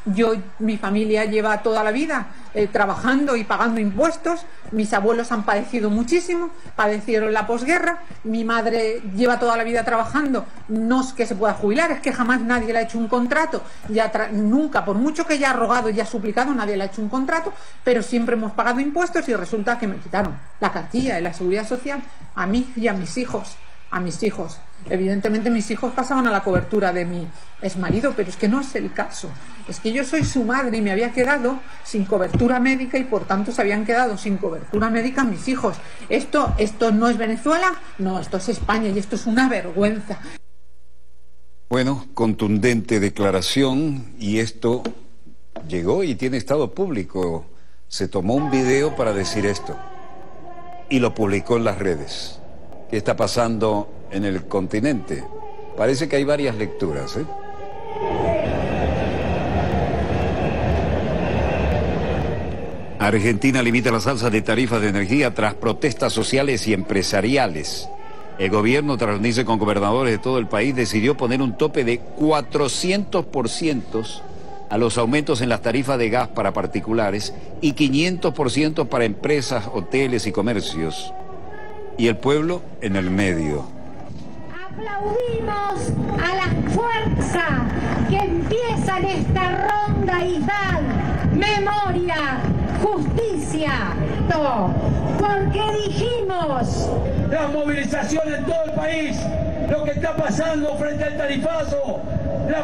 yo, mi familia lleva toda la vida eh, trabajando y pagando impuestos. Mis abuelos han padecido muchísimo, padecieron la posguerra. Mi madre lleva toda la vida trabajando. No es que se pueda jubilar, es que jamás nadie le ha hecho un contrato. Ya nunca, por mucho que haya rogado y ha suplicado, nadie le ha hecho un contrato. Pero siempre hemos pagado impuestos y resulta que me quitaron la cartilla de la seguridad social a mí y a mis hijos a mis hijos. Evidentemente mis hijos pasaban a la cobertura de mi exmarido, pero es que no es el caso. Es que yo soy su madre y me había quedado sin cobertura médica y por tanto se habían quedado sin cobertura médica mis hijos. Esto, esto no es Venezuela, no, esto es España y esto es una vergüenza. Bueno, contundente declaración y esto llegó y tiene estado público. Se tomó un video para decir esto y lo publicó en las redes. ¿Qué está pasando en el continente? Parece que hay varias lecturas. ¿eh? Argentina limita las alzas de tarifas de energía tras protestas sociales y empresariales. El gobierno, tras reunirse con gobernadores de todo el país, decidió poner un tope de 400% a los aumentos en las tarifas de gas para particulares y 500% para empresas, hoteles y comercios y el pueblo en el medio. Aplaudimos a la fuerza que empieza en esta ronda y dan memoria, justicia, porque dijimos la movilización en todo el país, lo que está pasando frente al tarifazo, la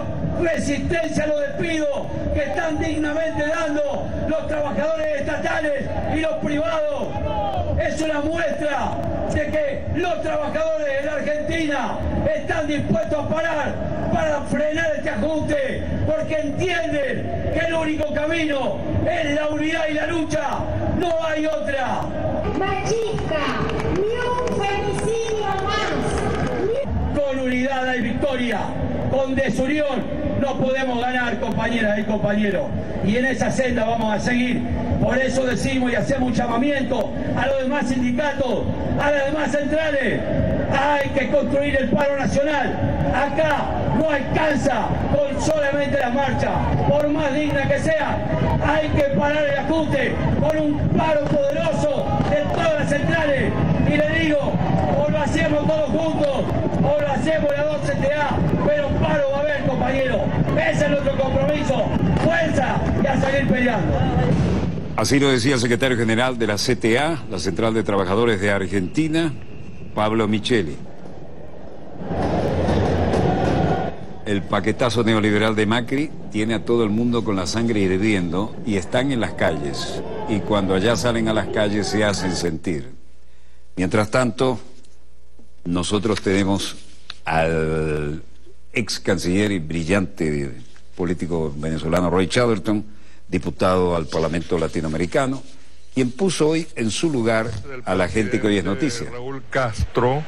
resistencia a los despidos que están dignamente dando los trabajadores estatales y los privados. Es una muestra de que los trabajadores de la Argentina están dispuestos a parar para frenar este ajuste, porque entienden que el único camino es la unidad y la lucha, no hay otra. Machista, ni un femicidio más. Con unidad hay victoria, con desunión no podemos ganar, compañeras y compañeros. Y en esa senda vamos a seguir. Por eso decimos y hacemos un llamamiento a los demás sindicatos, a las demás centrales. Hay que construir el paro nacional. Acá no alcanza con solamente la marcha, por más digna que sea. Hay que parar el ajuste con un paro poderoso de todas las centrales. Y le digo, o lo hacemos todos juntos, lo hacemos la 2 CTA, pero paro va a haber, compañero. Ese es nuestro compromiso. Fuerza y a seguir peleando. Así lo decía el secretario general de la CTA, la Central de Trabajadores de Argentina, Pablo Micheli. El paquetazo neoliberal de Macri tiene a todo el mundo con la sangre hirviendo y están en las calles. Y cuando allá salen a las calles se hacen sentir. Mientras tanto, nosotros tenemos al ex canciller y brillante político venezolano Roy Chatterton, diputado al Parlamento Latinoamericano, quien puso hoy en su lugar a la gente que hoy es noticia. Raúl Castro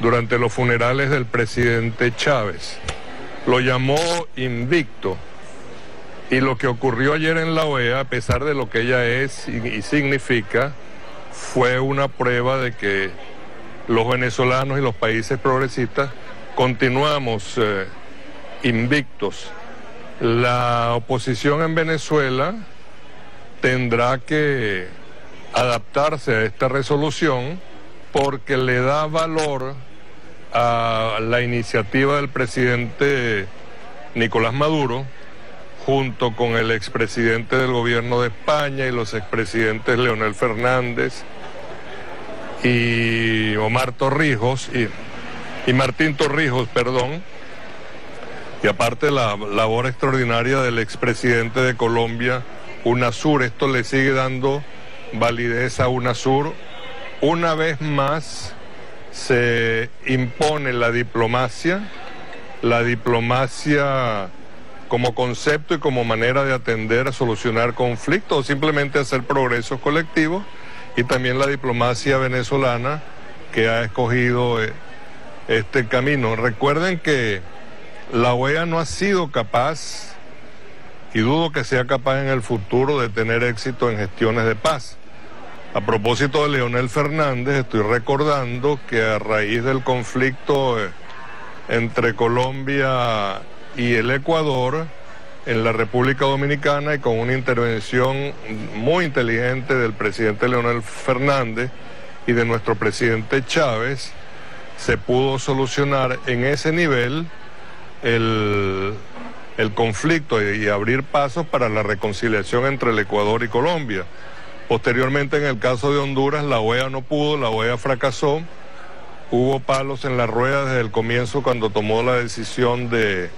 durante los funerales del presidente Chávez. Lo llamó invicto. Y lo que ocurrió ayer en la OEA, a pesar de lo que ella es y, significa, fue una prueba de que los venezolanos y los países progresistas continuamos eh, invictos. La oposición en Venezuela tendrá que adaptarse a esta resolución porque le da valor a la iniciativa del presidente Nicolás Maduro junto con el expresidente del gobierno de España y los expresidentes Leonel Fernández y Omar Torrijos y, y Martín Torrijos, perdón, y aparte la labor extraordinaria del expresidente de Colombia, UNASUR, esto le sigue dando validez a UNASUR. Una vez más se impone la diplomacia, la diplomacia como concepto y como manera de atender a solucionar conflictos o simplemente hacer progresos colectivos y también la diplomacia venezolana que ha escogido eh, este camino. Recuerden que la OEA no ha sido capaz, y dudo que sea capaz en el futuro, de tener éxito en gestiones de paz. A propósito de Leonel Fernández, estoy recordando que a raíz del conflicto eh, entre Colombia y el Ecuador, en la República Dominicana y con una intervención muy inteligente del presidente Leonel Fernández y de nuestro presidente Chávez, se pudo solucionar en ese nivel el, el conflicto y, y abrir pasos para la reconciliación entre el Ecuador y Colombia. Posteriormente, en el caso de Honduras, la OEA no pudo, la OEA fracasó. Hubo palos en la rueda desde el comienzo cuando tomó la decisión de,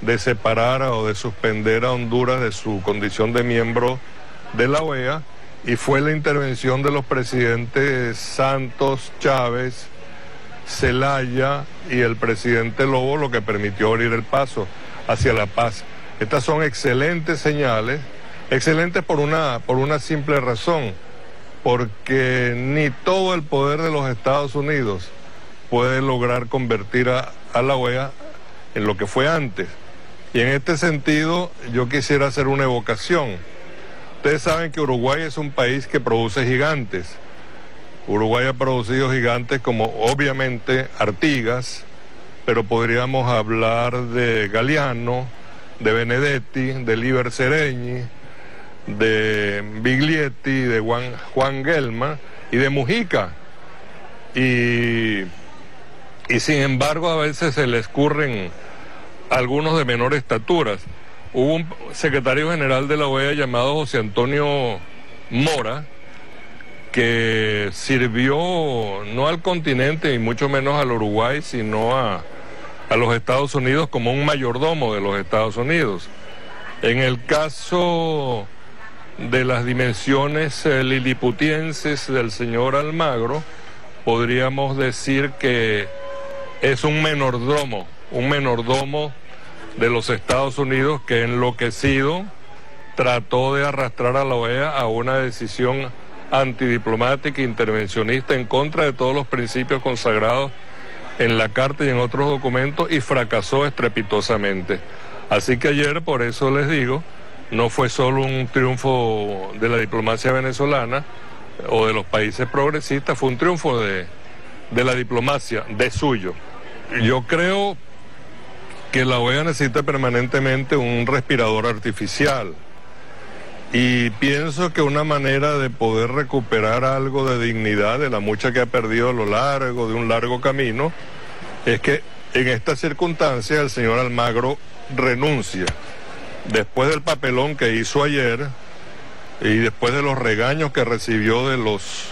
de separar o de suspender a Honduras de su condición de miembro de la OEA y fue la intervención de los presidentes Santos, Chávez, Zelaya y el presidente Lobo lo que permitió abrir el paso hacia la paz. Estas son excelentes señales, excelentes por una, por una simple razón, porque ni todo el poder de los Estados Unidos puede lograr convertir a, a la OEA en lo que fue antes. Y en este sentido yo quisiera hacer una evocación. Ustedes saben que Uruguay es un país que produce gigantes. Uruguay ha producido gigantes como obviamente Artigas, pero podríamos hablar de Galeano, de Benedetti, de Liber Sereñi, de Biglietti, de Juan, Juan Gelma y de Mujica. Y, y sin embargo a veces se le escurren algunos de menor estatura. Hubo un secretario general de la OEA llamado José Antonio Mora, que sirvió no al continente y mucho menos al Uruguay, sino a, a los Estados Unidos como un mayordomo de los Estados Unidos. En el caso de las dimensiones eh, liliputienses del señor Almagro, podríamos decir que es un menordomo, un menordomo de los Estados Unidos que enloquecido trató de arrastrar a la OEA a una decisión antidiplomática e intervencionista en contra de todos los principios consagrados en la carta y en otros documentos y fracasó estrepitosamente. Así que ayer, por eso les digo, no fue solo un triunfo de la diplomacia venezolana o de los países progresistas, fue un triunfo de, de la diplomacia, de suyo. Yo creo que la OEA necesita permanentemente un respirador artificial. Y pienso que una manera de poder recuperar algo de dignidad de la mucha que ha perdido a lo largo de un largo camino es que en estas circunstancias el señor Almagro renuncia. Después del papelón que hizo ayer y después de los regaños que recibió de los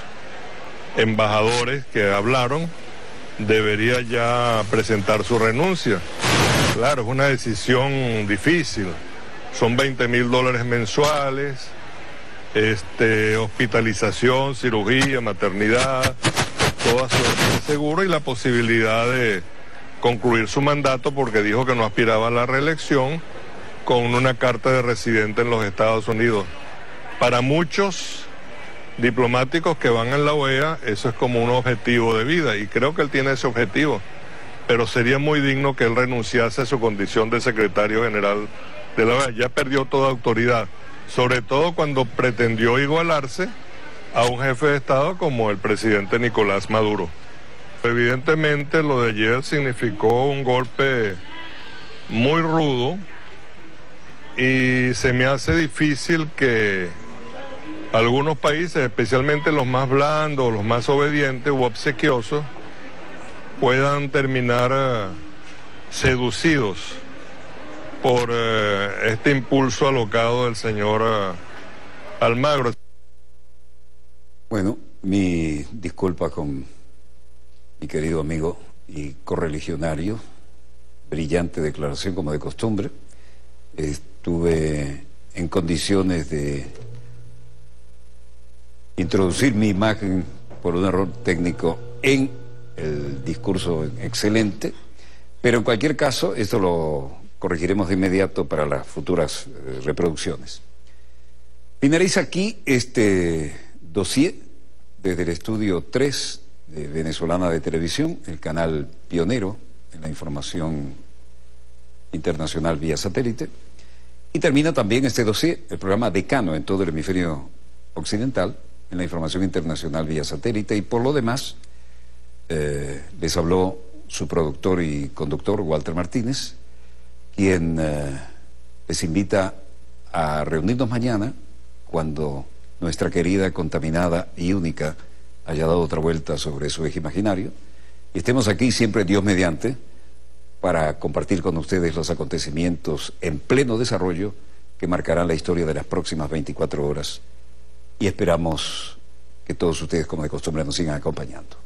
embajadores que hablaron, debería ya presentar su renuncia. Claro, es una decisión difícil. Son 20 mil dólares mensuales, este, hospitalización, cirugía, maternidad, todo su seguro y la posibilidad de concluir su mandato porque dijo que no aspiraba a la reelección con una carta de residente en los Estados Unidos. Para muchos diplomáticos que van en la OEA, eso es como un objetivo de vida y creo que él tiene ese objetivo pero sería muy digno que él renunciase a su condición de secretario general de la OEA. Ya perdió toda autoridad, sobre todo cuando pretendió igualarse a un jefe de Estado como el presidente Nicolás Maduro. Evidentemente lo de ayer significó un golpe muy rudo y se me hace difícil que algunos países, especialmente los más blandos, los más obedientes u obsequiosos, puedan terminar eh, seducidos por eh, este impulso alocado del señor eh, Almagro. Bueno, mi disculpa con mi querido amigo y correligionario, brillante declaración como de costumbre. Estuve en condiciones de introducir mi imagen por un error técnico en el discurso excelente, pero en cualquier caso esto lo corregiremos de inmediato para las futuras eh, reproducciones. Finaliza aquí este dossier desde el estudio 3 de Venezolana de Televisión, el canal pionero en la información internacional vía satélite. Y termina también este dossier, el programa decano en todo el hemisferio occidental, en la información internacional vía satélite. Y por lo demás, eh, les habló su productor y conductor, Walter Martínez, quien eh, les invita a reunirnos mañana cuando nuestra querida, contaminada y única haya dado otra vuelta sobre su eje imaginario. Y estemos aquí siempre Dios mediante para compartir con ustedes los acontecimientos en pleno desarrollo que marcarán la historia de las próximas 24 horas. Y esperamos que todos ustedes, como de costumbre, nos sigan acompañando.